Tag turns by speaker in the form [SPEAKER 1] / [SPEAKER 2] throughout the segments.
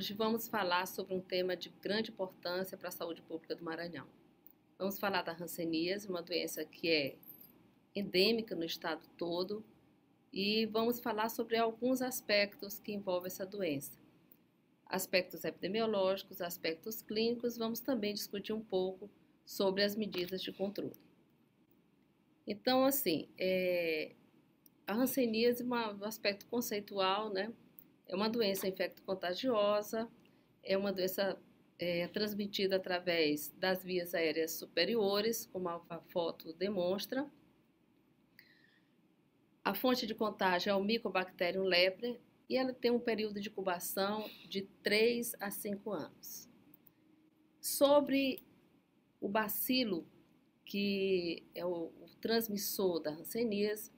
[SPEAKER 1] Hoje vamos falar sobre um tema de grande importância para a saúde pública do Maranhão. Vamos falar da hanseníase, uma doença que é endêmica no estado todo, e vamos falar sobre alguns aspectos que envolvem essa doença. Aspectos epidemiológicos, aspectos clínicos, vamos também discutir um pouco sobre as medidas de controle. Então, assim, é, a hanseníase, um aspecto conceitual, né? É uma doença infecto-contagiosa, é uma doença é, transmitida através das vias aéreas superiores, como a foto demonstra. A fonte de contágio é o Mycobacterium leprae e ela tem um período de incubação de 3 a 5 anos. Sobre o bacilo, que é o, o transmissor da hanseníase,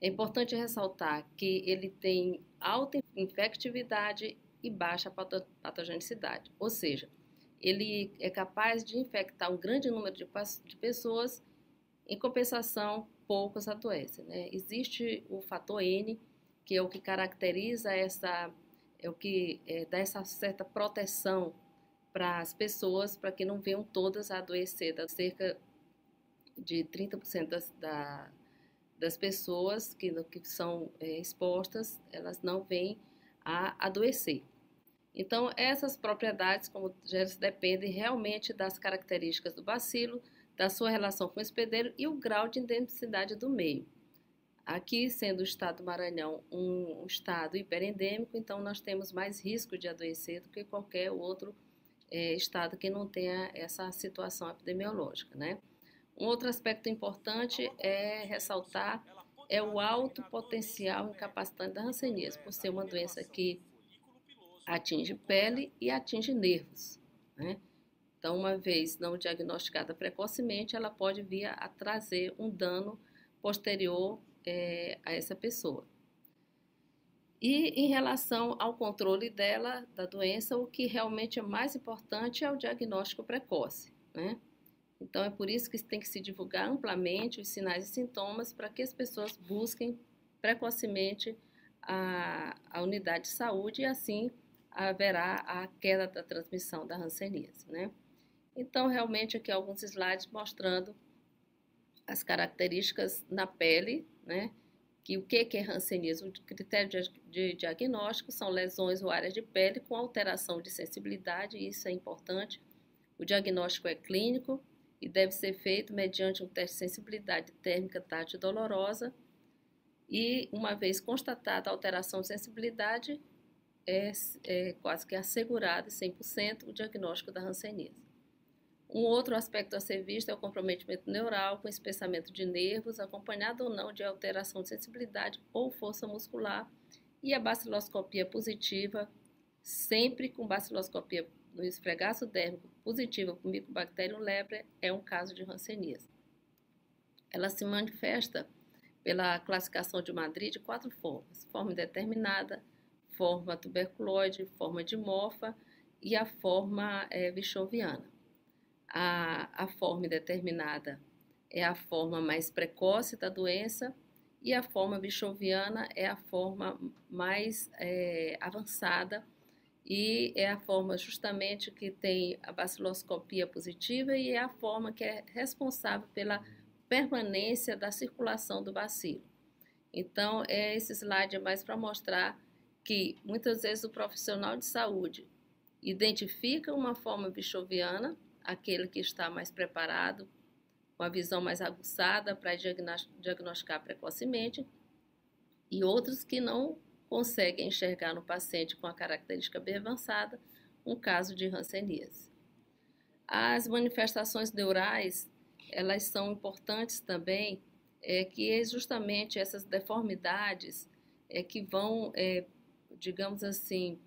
[SPEAKER 1] é importante ressaltar que ele tem alta infectividade e baixa patogenicidade, ou seja, ele é capaz de infectar um grande número de, de pessoas, em compensação, poucos adoecem. Né? Existe o fator N, que é o que caracteriza essa, é o que é, dá essa certa proteção para as pessoas, para que não venham todas a adoecer, cerca de 30% das, da, das pessoas que, que são é, expostas, elas não vêm a adoecer. Então, essas propriedades, como já dependem realmente das características do bacilo, da sua relação com o hospedeiro e o grau de endemicidade do meio. Aqui, sendo o estado do Maranhão um, um estado hiperendêmico, então nós temos mais risco de adoecer do que qualquer outro é, estado que não tenha essa situação epidemiológica, né? Um outro aspecto importante é ressaltar é o alto potencial incapacitante da hanseníase, por ser uma doença que atinge pele e atinge nervos. Né? Então, uma vez não diagnosticada precocemente, ela pode vir a trazer um dano posterior é, a essa pessoa. E em relação ao controle dela, da doença, o que realmente é mais importante é o diagnóstico precoce. Né? Então, é por isso que tem que se divulgar amplamente os sinais e sintomas para que as pessoas busquem precocemente a, a unidade de saúde e assim haverá a queda da transmissão da hanseníase, né? Então, realmente aqui alguns slides mostrando as características na pele, né? Que o que é hanseníase? O critério de, diagnóstico são lesões ou áreas de pele com alteração de sensibilidade, isso é importante. O diagnóstico é clínico, e deve ser feito mediante um teste de sensibilidade térmica tátil dolorosa e, uma vez constatada a alteração de sensibilidade, é, é quase que assegurado 100% o diagnóstico da hanseníase. Um outro aspecto a ser visto é o comprometimento neural com espessamento de nervos, acompanhado ou não de alteração de sensibilidade ou força muscular, e a baciloscopia positiva, sempre com baciloscopia no esfregaço dérmico positiva por Mycobacterium leprae é um caso de hanseníase. Ela se manifesta pela classificação de Madrid de quatro formas: forma indeterminada, forma tuberculoide, forma de mofa e a forma é, vichoviana. A, a forma indeterminada é a forma mais precoce da doença e a forma vichoviana é a forma mais é, avançada e é a forma justamente que tem a baciloscopia positiva e é a forma que é responsável pela permanência da circulação do bacilo. Então, é esse slide é mais para mostrar que muitas vezes o profissional de saúde identifica uma forma bichoviana, aquele que está mais preparado, com a visão mais aguçada para diagnosticar precocemente, e outros que não consegue enxergar no paciente com a característica bem avançada um caso de hanseníase. As manifestações neurais, elas são importantes também, é, que é justamente essas deformidades é, que vão, é, digamos assim,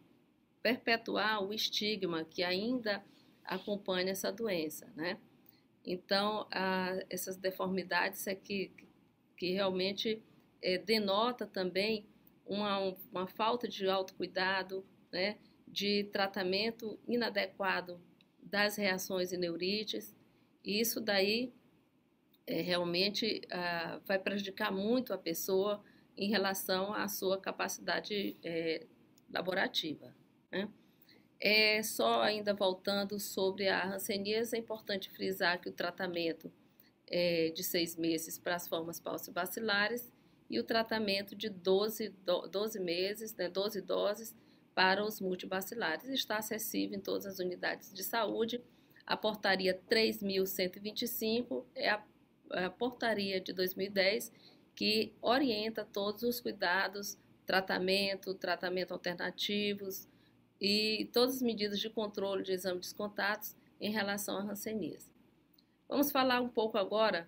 [SPEAKER 1] perpetuar o estigma que ainda acompanha essa doença, né? Então, a, essas deformidades é que, que realmente é, denota também uma, uma falta de autocuidado, né, de tratamento inadequado das reações e neurites, e isso daí é, realmente ah, vai prejudicar muito a pessoa em relação à sua capacidade é, laborativa. Né? É só ainda voltando sobre a hanseníase, é importante frisar que o tratamento é de seis meses para as formas paucibacilares e o tratamento de 12, 12 meses, né, 12 doses para os multibacilares. Está acessível em todas as unidades de saúde. A portaria 3.125 é a, a portaria de 2010 que orienta todos os cuidados, tratamento, tratamento alternativos e todas as medidas de controle de exame de contatos em relação à hanseníase. Vamos falar um pouco agora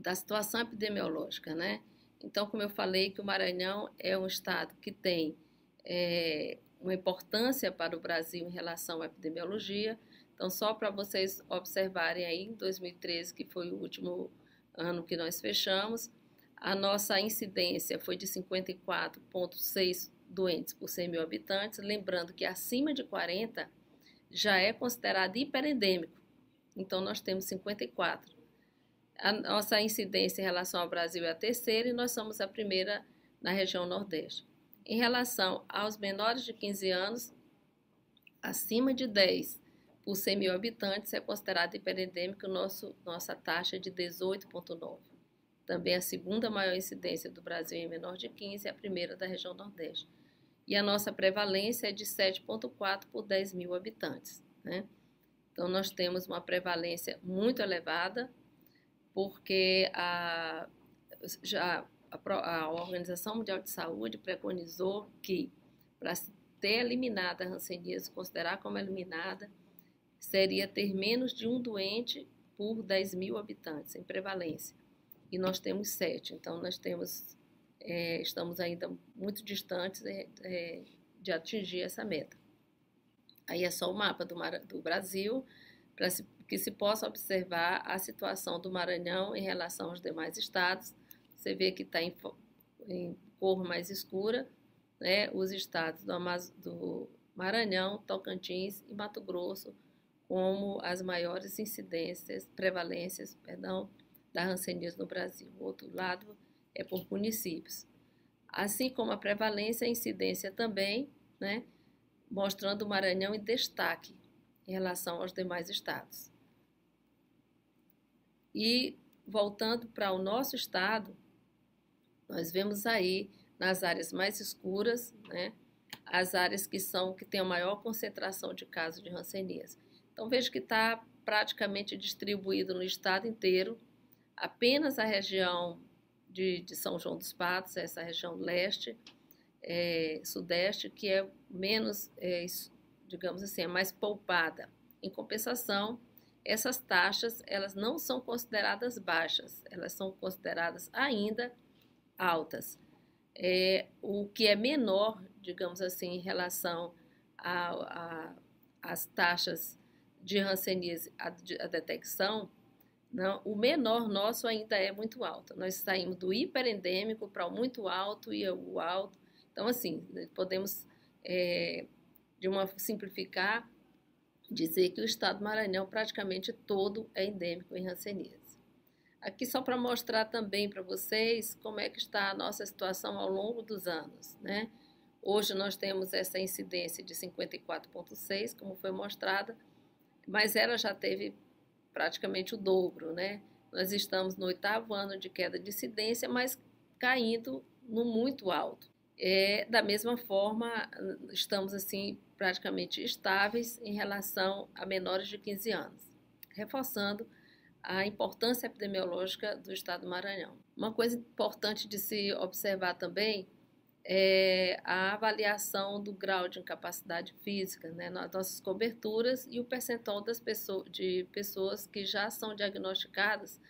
[SPEAKER 1] da situação epidemiológica, né? Então, como eu falei, que o Maranhão é um estado que tem é, uma importância para o Brasil em relação à epidemiologia. Então, só para vocês observarem aí, em 2013, que foi o último ano que nós fechamos, a nossa incidência foi de 54,6 doentes por 100 mil habitantes, lembrando que acima de 40 já é considerado hiperendêmico. Então, nós temos 54. A nossa incidência em relação ao Brasil é a terceira e nós somos a primeira na região Nordeste. Em relação aos menores de 15 anos, acima de 10 por 100 mil habitantes é considerado hiperendêmico, nosso, nossa taxa de 18,9. Também a segunda maior incidência do Brasil em menor de 15 é a primeira da região Nordeste. E a nossa prevalência é de 7,4 por 10 mil habitantes. Né? Então, nós temos uma prevalência muito elevada, porque a, já a, a Organização Mundial de Saúde preconizou que, para ter eliminada a hanseníase, considerar como eliminada, seria ter menos de um doente por 10 mil habitantes em prevalência. E nós temos sete, então nós temos, é, estamos ainda muito distantes é, é, de atingir essa meta. Aí é só o mapa do, do Brasil, para que se possa observar a situação do Maranhão em relação aos demais estados. Você vê que está em, em, cor mais escura, né, os estados do, do Maranhão, Tocantins e Mato Grosso, como as maiores incidências, prevalências, perdão, da hanseníase no Brasil. O outro lado é por municípios. Assim como a prevalência e incidência também, né, mostrando o Maranhão em destaque em relação aos demais estados. E voltando para o nosso estado, nós vemos aí nas áreas mais escuras, né, as áreas que são que têm a maior concentração de casos de hanseníase. Então veja que está praticamente distribuído no estado inteiro, apenas a região de, de São João dos Patos, essa região leste, é, sudeste, que é menos, é, digamos assim, é mais poupada. Em compensação, essas taxas elas não são consideradas baixas, elas são consideradas ainda altas. É, o que é menor, digamos assim, em relação às taxas de hanseníase, a, a detecção, não, o menor nosso ainda é muito alto. Nós saímos do hiperendêmico para o muito alto e o alto. Então, assim, podemos, é, de uma simplificar, dizer que o estado do Maranhão praticamente todo é endêmico em hanseníase. Aqui só para mostrar também para vocês como é que está a nossa situação ao longo dos anos, né? Hoje nós temos essa incidência de 54,6, como foi mostrada, mas ela já teve praticamente o dobro, né? Nós estamos no oitavo ano de queda de incidência, mas caindo no muito alto. É, da mesma forma, estamos assim praticamente estáveis em relação a menores de 15 anos, reforçando a importância epidemiológica do estado do Maranhão. Uma coisa importante de se observar também é, a avaliação do grau de incapacidade física né, nas nossas coberturas e o percentual das pessoas, de pessoas que já são diagnosticadas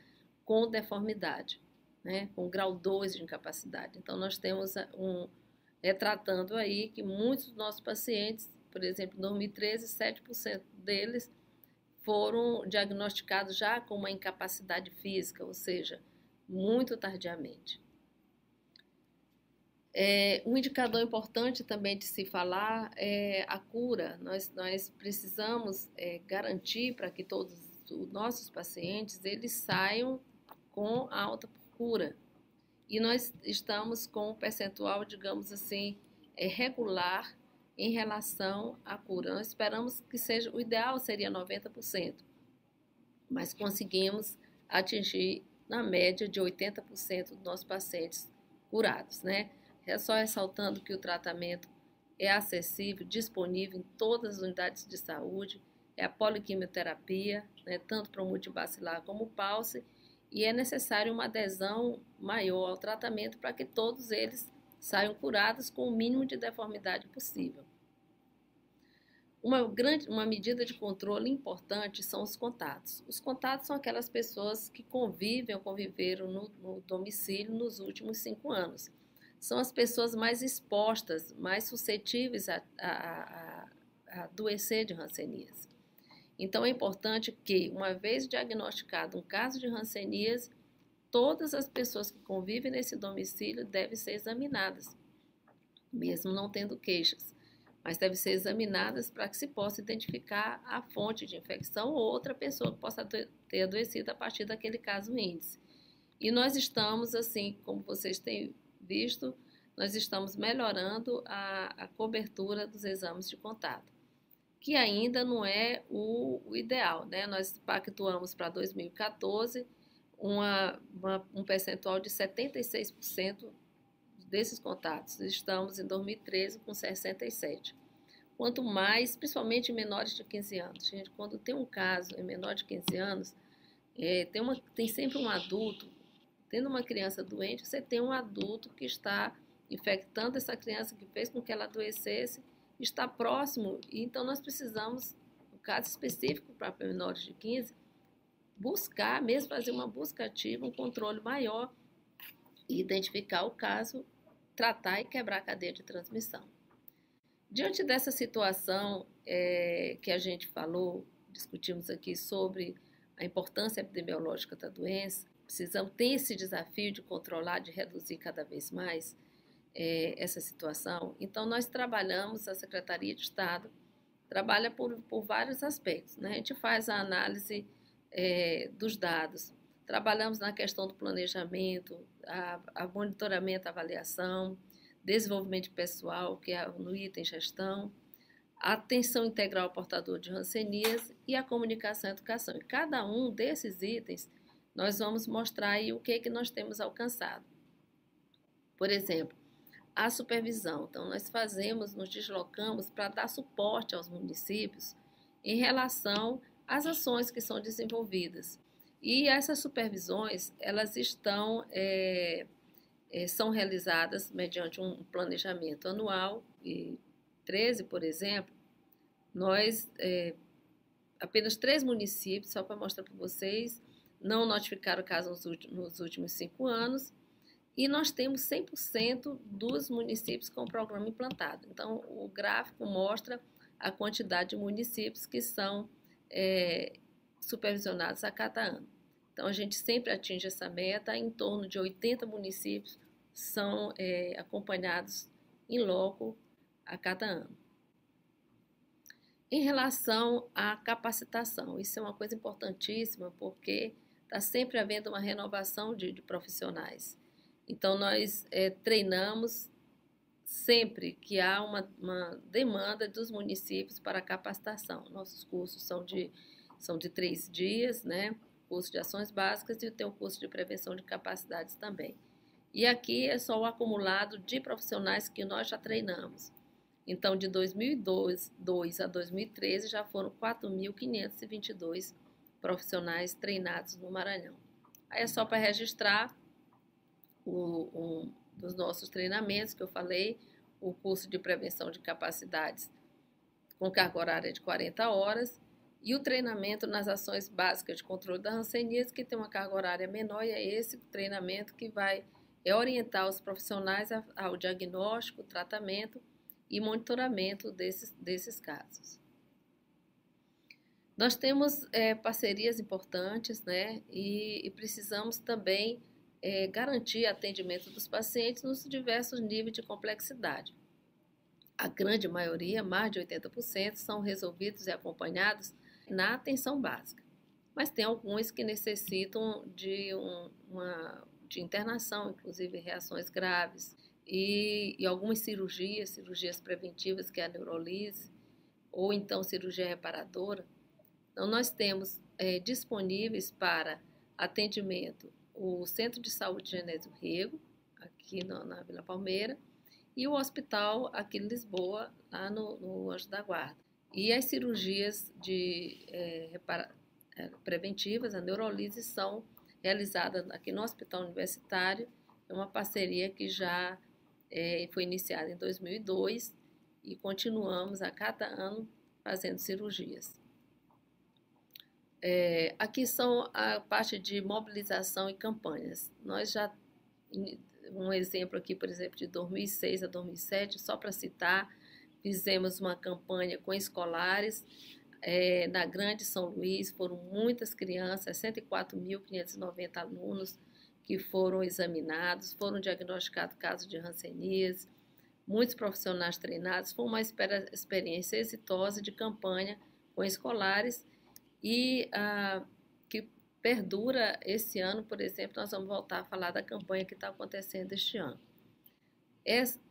[SPEAKER 1] com deformidade, né, com grau 2 de incapacidade. Então, nós temos um, retratando aí que muitos dos nossos pacientes, por exemplo, em 2013, 7% deles foram diagnosticados já com uma incapacidade física, ou seja, muito tardiamente. É, um indicador importante também de se falar é a cura. Nós, nós precisamos é, garantir para que todos os nossos pacientes eles saiam com alta cura. E nós estamos com um percentual, digamos assim, é, regular em relação à cura. Nós esperamos que seja, o ideal seria 90%, mas conseguimos atingir na média de 80% dos nossos pacientes curados, né? É só ressaltando que o tratamento é acessível, disponível em todas as unidades de saúde, é a poliquimioterapia, né, tanto para o multibacilar como o pulse, e é necessário uma adesão maior ao tratamento para que todos eles saiam curados com o mínimo de deformidade possível. Uma, grande, uma medida de controle importante são os contatos. Os contatos são aquelas pessoas que convivem ou conviveram no, no domicílio nos últimos cinco anos. São as pessoas mais expostas, mais suscetíveis a, a, a, a adoecer de Hanseníase. Então, é importante que, uma vez diagnosticado um caso de Hanseníase, todas as pessoas que convivem nesse domicílio devem ser examinadas, mesmo não tendo queixas mas devem ser examinadas para que se possa identificar a fonte de infecção ou outra pessoa que possa ter adoecido a partir daquele caso índice. E nós estamos, assim, como vocês têm visto, nós estamos melhorando a, a cobertura dos exames de contato, que ainda não é o, ideal, né? Nós pactuamos para 2014 uma, uma, um percentual de 76% desses contatos. Estamos em 2013 com 67. Quanto mais, principalmente em menores de 15 anos. Gente, quando tem um caso em menor de 15 anos, é, tem, uma, tem sempre um adulto. Tendo uma criança doente, você tem um adulto que está infectando essa criança, que fez com que ela adoecesse, está próximo. Então, nós precisamos, no caso específico para menores de 15, buscar, mesmo fazer uma busca ativa, um controle maior e identificar o caso tratar e quebrar a cadeia de transmissão. Diante dessa situação é, que a gente falou, discutimos aqui sobre a importância epidemiológica da doença, precisamos ter esse desafio de controlar, de reduzir cada vez mais é, essa situação. Então, nós trabalhamos, a Secretaria de Estado trabalha por, por vários aspectos. Né? A gente faz a análise é, dos dados, Trabalhamos na questão do planejamento, a, a monitoramento, avaliação, desenvolvimento pessoal, que é no item gestão, atenção integral ao portador de rancenias e a comunicação e educação. E cada um desses itens, nós vamos mostrar aí o que, é que nós temos alcançado. Por exemplo, a supervisão. Então, nós fazemos, nos deslocamos para dar suporte aos municípios em relação às ações que são desenvolvidas. E essas supervisões, elas estão, é, é, são realizadas mediante um planejamento anual, e 13, por exemplo, nós, é, apenas três municípios, só para mostrar para vocês, não notificaram o caso nos últimos, cinco anos, e nós temos 100% dos municípios com o programa implantado. Então, o gráfico mostra a quantidade de municípios que são é, supervisionados a cada ano. Então, a gente sempre atinge essa meta, em torno de 80 municípios são é, acompanhados em loco a cada ano. Em relação à capacitação, isso é uma coisa importantíssima porque está sempre havendo uma renovação de, de profissionais. Então, nós é, treinamos sempre que há uma, uma, demanda dos municípios para capacitação. Nossos cursos são de são de três dias, né? Curso de ações básicas e tem o curso de prevenção de capacidades também. E aqui é só o acumulado de profissionais que nós já treinamos. Então, de 2002 a 2013, já foram 4.522 profissionais treinados no Maranhão. Aí é só para registrar o, um dos nossos treinamentos que eu falei, o curso de prevenção de capacidades com carga horária de 40 horas e o treinamento nas ações básicas de controle da hanseníase, que tem uma carga horária menor, e é esse treinamento que vai é orientar os profissionais ao diagnóstico, tratamento e monitoramento desses, desses casos. Nós temos é, parcerias importantes, né, e, e precisamos também é, garantir atendimento dos pacientes nos diversos níveis de complexidade. A grande maioria, mais de 80%, são resolvidos e acompanhados na atenção básica. Mas tem alguns que necessitam de um, uma de internação, inclusive reações graves. e, e algumas cirurgias, cirurgias preventivas, que é a neurolise, ou então cirurgia reparadora. Então, nós temos é, disponíveis para atendimento o Centro de Saúde Genésio Rego, aqui no, na Vila Palmeira, e o hospital aqui em Lisboa, lá no, no Anjo da Guarda. E as cirurgias de, é, repara, é, preventivas, a neurolise, são realizadas aqui no Hospital Universitário, é uma parceria que já é, foi iniciada em 2002 e continuamos a cada ano fazendo cirurgias. É, aqui são a parte de mobilização e campanhas. Nós já, um exemplo aqui, por exemplo, de 2006 a 2007, só para citar, fizemos uma campanha com escolares é, na Grande São Luís, foram muitas crianças, 104.590 alunos que foram examinados, foram diagnosticados casos de rancenias, muitos profissionais treinados, foi uma experiência exitosa de campanha com escolares e ah, que perdura esse ano, por exemplo, nós vamos voltar a falar da campanha que está acontecendo este ano.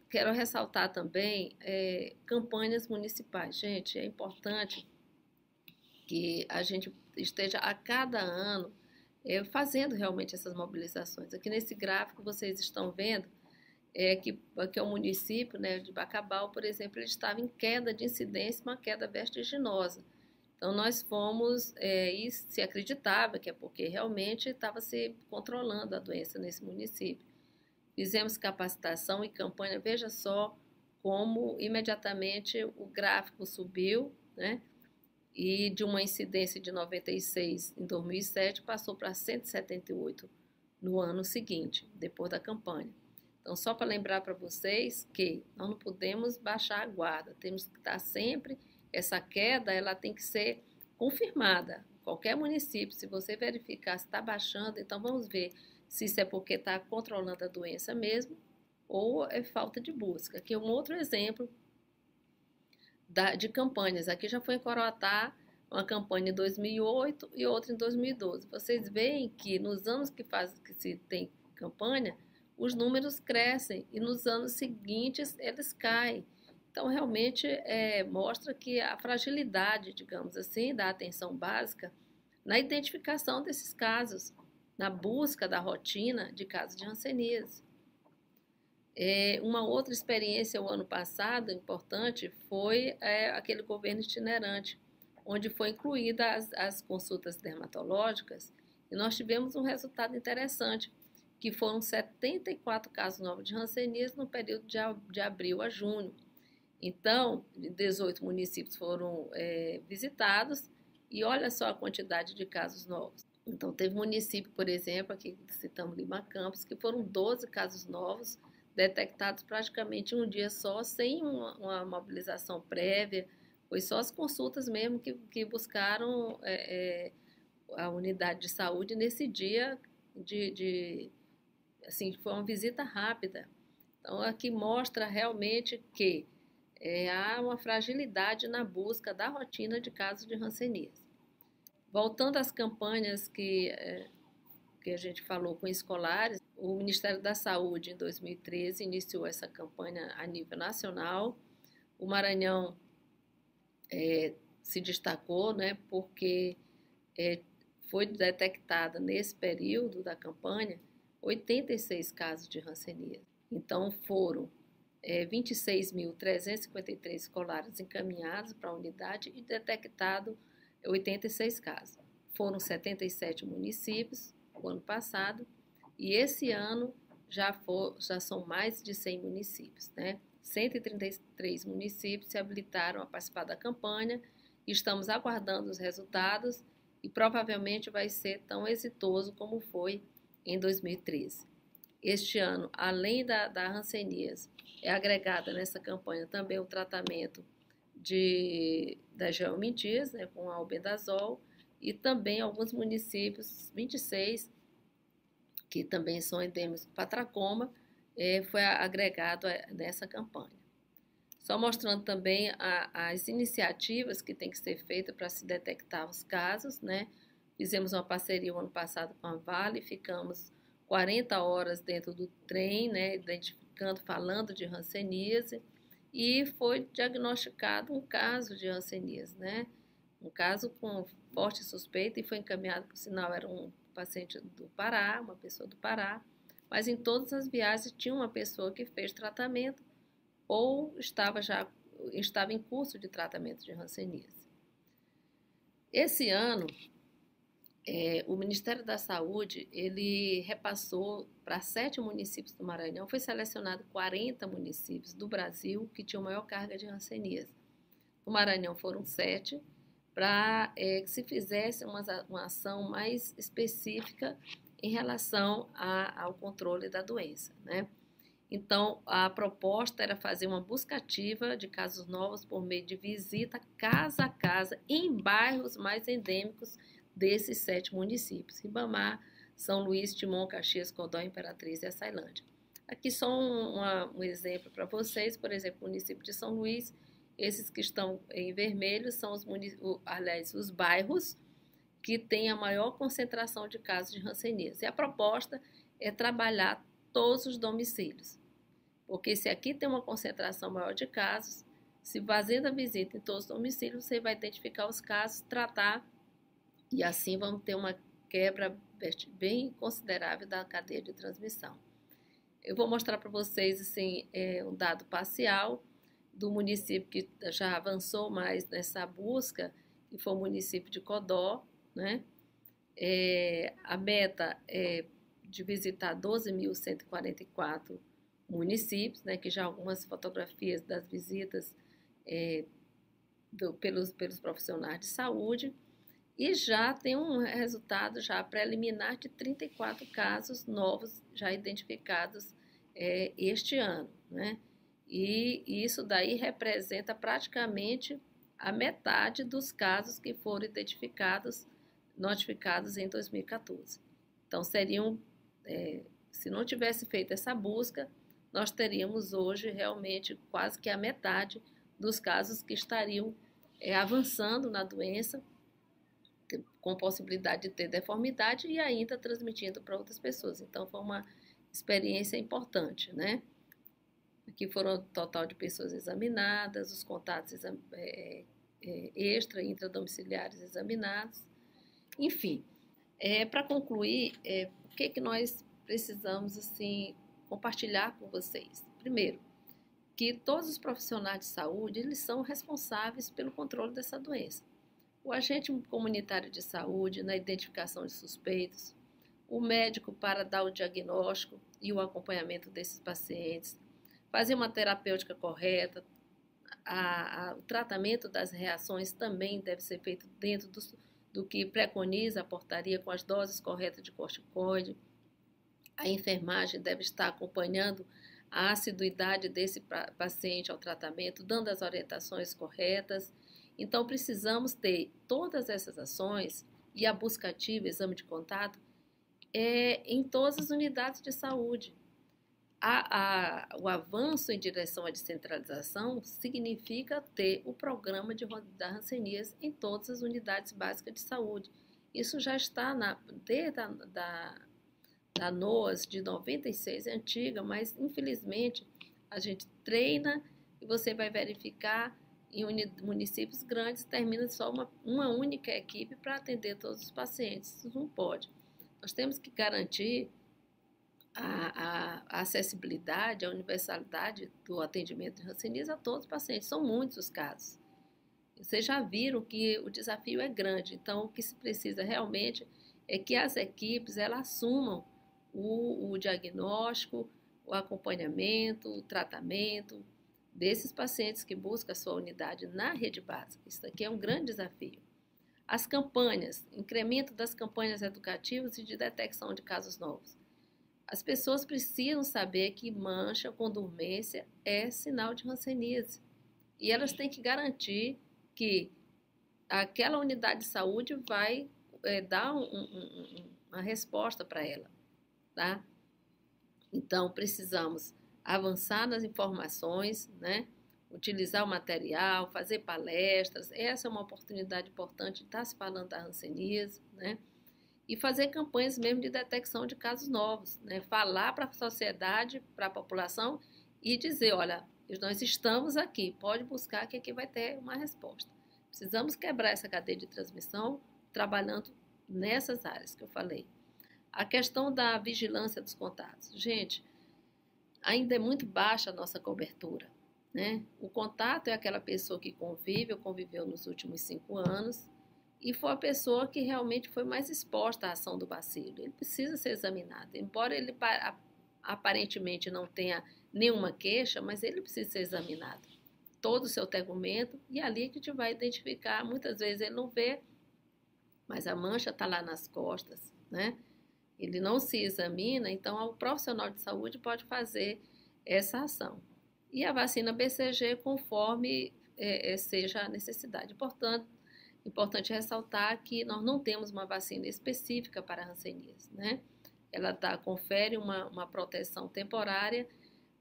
[SPEAKER 1] Quero ressaltar também é, campanhas municipais. Gente, é importante que a gente esteja a cada ano é, fazendo realmente essas mobilizações. Aqui nesse gráfico vocês estão vendo é, que, que é o município né, de Bacabal, por exemplo, ele estava em queda de incidência, uma queda vertiginosa. Então, nós fomos, é, e se acreditava que é porque realmente estava se controlando a doença nesse município. Fizemos capacitação e campanha, veja só como imediatamente o gráfico subiu, né? E de uma incidência de 96 em 2007 passou para 178 no ano seguinte, depois da campanha. Então, só para lembrar para vocês que nós não podemos baixar a guarda, temos que estar sempre, essa queda ela tem que ser confirmada. Qualquer município, se você verificar se está baixando, então vamos ver se isso é porque está controlando a doença mesmo ou é falta de busca. Aqui é um outro exemplo da, de campanhas. Aqui já foi em Coroatá uma campanha em 2008 e outra em 2012. Vocês veem que nos anos que, faz, que se tem campanha, os números crescem e nos anos seguintes eles caem. Então, realmente é, mostra que a fragilidade, digamos assim, da atenção básica na identificação desses casos, na busca da rotina de casos de hanseníase. É, uma outra experiência o ano passado importante foi é, aquele governo itinerante, onde foi incluída as, as consultas dermatológicas e nós tivemos um resultado interessante, que foram 74 casos novos de hanseníase no período de, de abril a junho. Então, 18 municípios foram é, visitados e olha só a quantidade de casos novos. Então, teve município, por exemplo, aqui citamos Lima Campos, que foram 12 casos novos detectados praticamente um dia só, sem uma, uma mobilização prévia. Foi só as consultas mesmo que, que buscaram é, é, a unidade de saúde nesse dia de, de assim, foi uma visita rápida. Então, aqui mostra realmente que é, há uma fragilidade na busca da rotina de casos de ranceníase. Voltando às campanhas que, é, que a gente falou com escolares, o Ministério da Saúde, em 2013, iniciou essa campanha a nível nacional. O Maranhão é, se destacou, né, porque é, foi detectada nesse período da campanha 86 casos de ranceníase. Então, foram é, 26.353 escolares encaminhados para a unidade e detectado 86 casos. Foram 77 municípios o ano passado e esse ano já, for, já são mais de 100 municípios. Né? 133 municípios se habilitaram a participar da campanha estamos aguardando os resultados e provavelmente vai ser tão exitoso como foi em 2013. Este ano, além da, da hanseníase, é agregada nessa campanha também o tratamento de, da geomintias, né, com albendazol, e também alguns municípios, 26, que também são endêmicos para tracoma, é, foi agregado nessa campanha. Só mostrando também a, as iniciativas que tem que ser feitas para se detectar os casos, né? Fizemos uma parceria o ano passado com a Vale, ficamos 40 horas dentro do trem, né, identificando, falando de hanseníase, e foi diagnosticado um caso de hanseníase, né, um caso com forte suspeita e foi encaminhado, por sinal, era um paciente do Pará, uma pessoa do Pará, mas em todas as viagens tinha uma pessoa que fez tratamento ou estava já estava em curso de tratamento de hanseníase. Esse ano, é, o Ministério da Saúde ele repassou para sete municípios do Maranhão, foi selecionado 40 municípios do Brasil que tinham maior carga de hanseníase. No Maranhão foram sete, para é, que se fizesse uma, uma ação mais específica em relação a, ao controle da doença, né? Então, a proposta era fazer uma busca ativa de casos novos por meio de visita casa a casa em bairros mais endêmicos desses sete municípios: Ribamar, São Luís, Timon, Caxias, Codó, Imperatriz e Açailândia. Aqui só um, uma, um exemplo para vocês, por exemplo, o município de São Luís, esses que estão em vermelho são os, aliás, os bairros que têm a maior concentração de casos de hanseníase. E a proposta é trabalhar todos os domicílios. Porque se aqui tem uma concentração maior de casos, se fazendo a visita em todos os domicílios, você vai identificar os casos, tratar e assim vamos ter uma quebra bem considerável da cadeia de transmissão. Eu vou mostrar para vocês assim, é, um dado parcial do município que já avançou mais nessa busca, que foi o município de Codó, né? É, a meta é de visitar 12.144 municípios, né, que já algumas fotografias das visitas é, do, pelos, pelos profissionais de saúde, e já tem um resultado já preliminar de 34 casos novos já identificados é, este ano, né? E isso daí representa praticamente a metade dos casos que foram identificados, notificados em 2014. Então, seriam, é, se não tivesse feito essa busca, nós teríamos hoje realmente quase que a metade dos casos que estariam é, avançando na doença, com possibilidade de ter deformidade e ainda transmitindo para outras pessoas. Então, foi uma experiência importante, né? Aqui foram o total de pessoas examinadas, os contatos exam é, é, extra e intradomiciliares examinados. Enfim, é, para concluir, é, o que, que nós precisamos assim compartilhar com vocês? Primeiro, que todos os profissionais de saúde eles são responsáveis pelo controle dessa doença. O agente comunitário de saúde na identificação de suspeitos, o médico para dar o diagnóstico e o acompanhamento desses pacientes, fazer uma terapêutica correta, a, a, o tratamento das reações também deve ser feito dentro do, do que preconiza a portaria com as doses corretas de corticoide. A enfermagem deve estar acompanhando a assiduidade desse paciente ao tratamento, dando as orientações corretas. Então, precisamos ter todas essas ações e a busca ativa, exame de contato, é, em todas as unidades de saúde a, a, o avanço em direção à descentralização significa ter o programa de da Hanseníase em todas as unidades básicas de saúde. Isso já está na, desde a da, da NOAS de 96, é antiga, mas infelizmente a gente treina e você vai verificar em municípios grandes termina só uma, uma única equipe para atender todos os pacientes. Isso não pode. Nós temos que garantir a, a, acessibilidade, a universalidade do atendimento de hanseníase a todos os pacientes. São muitos os casos. Vocês já viram que o desafio é grande, então o que se precisa realmente é que as equipes elas assumam o, o diagnóstico, o acompanhamento, o tratamento desses pacientes que buscam sua unidade na rede básica. Isso aqui é um grande desafio. As campanhas, incremento das campanhas educativas e de detecção de casos novos. As pessoas precisam saber que mancha com dormência é sinal de hanseníase. E elas têm que garantir que aquela unidade de saúde vai é, dar um, um, uma resposta para ela, tá? Então, precisamos avançar nas informações, né? Utilizar o material, fazer palestras. Essa é uma oportunidade importante de estar se falando da hanseníase, né? e fazer campanhas mesmo de detecção de casos novos, né? Falar para a sociedade, para a população e dizer, olha, nós estamos aqui, pode buscar que aqui vai ter uma resposta. Precisamos quebrar essa cadeia de transmissão trabalhando nessas áreas que eu falei. A questão da vigilância dos contatos. Gente, ainda é muito baixa a nossa cobertura. Né? O contato é aquela pessoa que convive ou conviveu nos últimos cinco anos e foi a pessoa que realmente foi mais exposta à ação do bacilo. Ele precisa ser examinado. Embora ele aparentemente não tenha nenhuma queixa, mas ele precisa ser examinado. Todo o seu tegumento e ali que a gente vai identificar. Muitas vezes ele não vê, mas a mancha está lá nas costas, né? Ele não se examina, então o profissional de saúde pode fazer essa ação. E a vacina BCG conforme é, é, seja a necessidade. Portanto, importante ressaltar que nós não temos uma vacina específica para a hanseníase, né? Ela tá, confere uma, uma proteção temporária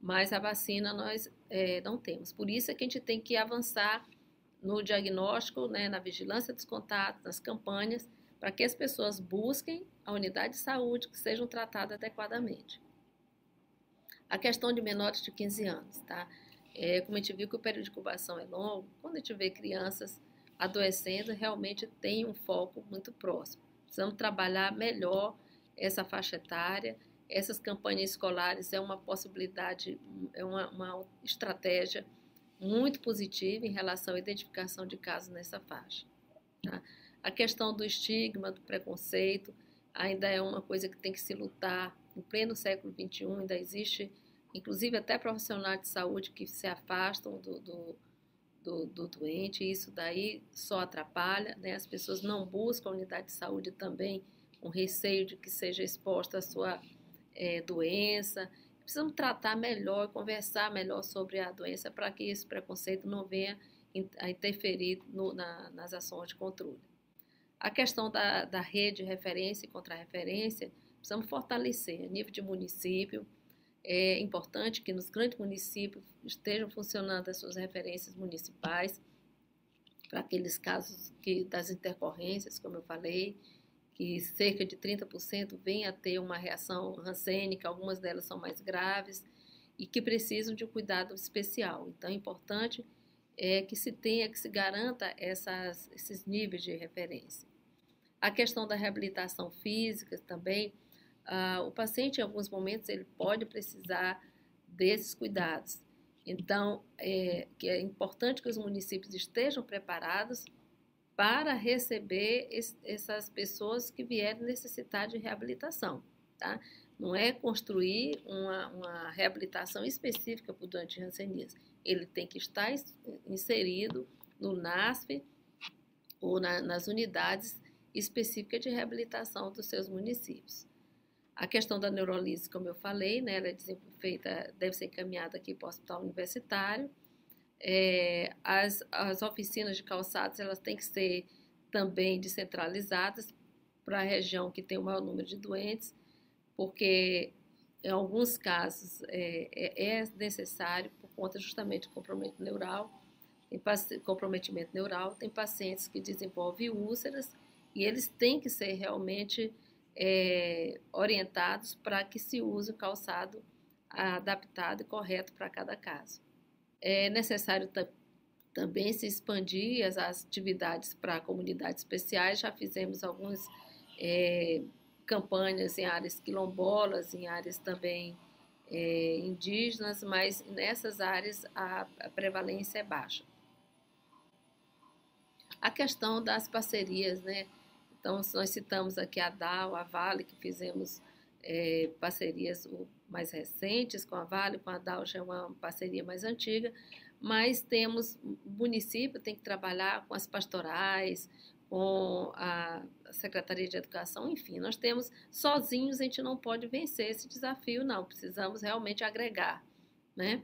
[SPEAKER 1] mas a vacina nós é, não temos. Por isso é que a gente tem que avançar no diagnóstico, né, na vigilância dos contatos, nas campanhas, para que as pessoas busquem a unidade de saúde que sejam tratadas adequadamente. A questão de menores de 15 anos, tá? É, como a gente viu que o período de incubação é longo, quando a gente vê crianças adoecendo, realmente tem um foco muito próximo. Precisamos trabalhar melhor essa faixa etária, essas campanhas escolares é uma possibilidade, é uma, uma estratégia muito positiva em relação à identificação de casos nessa faixa. Tá? A questão do estigma, do preconceito, ainda é uma coisa que tem que se lutar. No pleno século XXI ainda existe, inclusive até profissionais de saúde que se afastam do, do, do, do doente, e isso daí só atrapalha, né? as pessoas não buscam a unidade de saúde também, com receio de que seja exposta a sua é, doença. Precisamos tratar melhor, conversar melhor sobre a doença para que esse preconceito não venha a interferir no, na, nas ações de controle. A questão da, da rede de referência e contra-referência, precisamos fortalecer a nível de município. É importante que nos grandes municípios estejam funcionando as suas referências municipais para aqueles casos que, das intercorrências, como eu falei, que cerca de 30% vêm a ter uma reação rancênica, algumas delas são mais graves e que precisam de um cuidado especial. Então, é importante é que se tenha, que se garanta essas, esses níveis de referência. A questão da reabilitação física também, ah, o paciente, em alguns momentos, ele pode precisar desses cuidados. Então, é, que é importante que os municípios estejam preparados para receber essas pessoas que vierem necessitar de reabilitação, tá? Não é construir uma, uma reabilitação específica para o doente hanseníase. Ele tem que estar inserido no NASP ou na, nas unidades específicas de reabilitação dos seus municípios. A questão da neurolise, como eu falei, né, ela é feita, deve ser encaminhada aqui para o hospital universitário. É, as, as oficinas de calçados elas têm que ser também descentralizadas para a região que tem o maior número de doentes, porque em alguns casos é, é, é necessário, por conta justamente do comprometimento neural, tem comprometimento neural, tem pacientes que desenvolvem úlceras e eles têm que ser realmente é, orientados para que se use o calçado adaptado e correto para cada caso. É necessário também se expandir as, atividades para comunidades especiais. Já fizemos algumas é, campanhas em áreas quilombolas, em áreas também é, indígenas, mas nessas áreas a, a prevalência é baixa. A questão das parcerias, né? Então, nós citamos aqui a DAO, a Vale, que fizemos é, parcerias mais recentes com a Vale, com a DAO já é uma parceria mais antiga, mas temos, o município tem que trabalhar com as pastorais, com a Secretaria de Educação, enfim, nós temos, sozinhos a gente não pode vencer esse desafio, não, precisamos realmente agregar, né?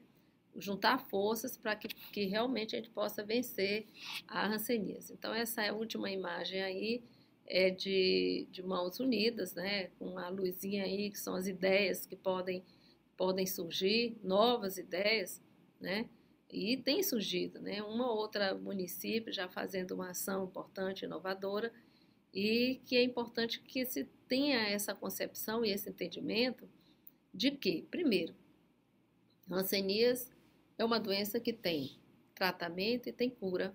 [SPEAKER 1] Juntar forças para que, que realmente a gente possa vencer a ranceníase. Então, essa é a última imagem aí, é de, de mãos unidas, né, com a luzinha aí, que são as ideias que podem, podem surgir, novas ideias, né, e tem surgido, né, uma ou outra município já fazendo uma ação importante, inovadora, e que é importante que se tenha essa concepção e esse entendimento de que, primeiro, Hanseníase é uma doença que tem tratamento e tem cura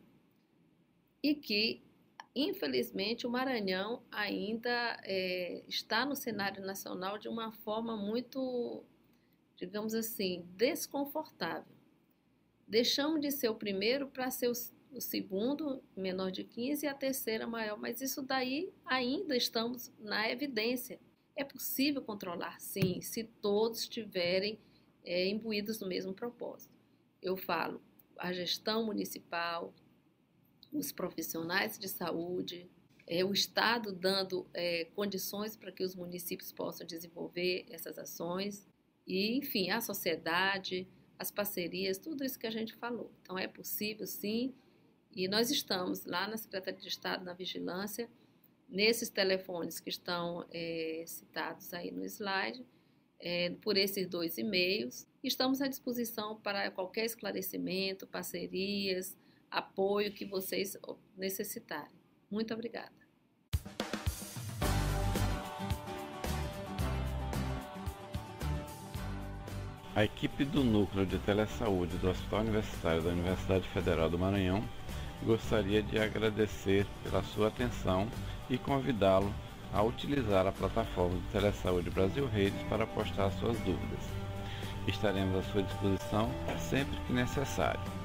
[SPEAKER 1] e que, infelizmente, o Maranhão ainda é, está no cenário nacional de uma forma muito, digamos assim, desconfortável. Deixamos de ser o primeiro para ser o, segundo, menor de 15, e a terceira maior, mas isso daí ainda estamos na evidência. É possível controlar, sim, se todos estiverem é, imbuídos no mesmo propósito. Eu falo a gestão municipal, os profissionais de saúde, é, o Estado dando é, condições para que os municípios possam desenvolver essas ações, e, enfim, a sociedade, as parcerias, tudo isso que a gente falou. Então, é possível, sim, e nós estamos lá na Secretaria de Estado, na Vigilância, nesses telefones que estão é, citados aí no slide, é, por esses dois e-mails. Estamos à disposição para qualquer esclarecimento, parcerias, apoio que vocês necessitarem. Muito obrigada.
[SPEAKER 2] A equipe do Núcleo de Telesaúde do Hospital Universitário da Universidade Federal do Maranhão gostaria de agradecer pela sua atenção e convidá-lo a utilizar a plataforma de Telesaúde Brasil Redes para postar suas dúvidas. Estaremos à sua disposição sempre que necessário.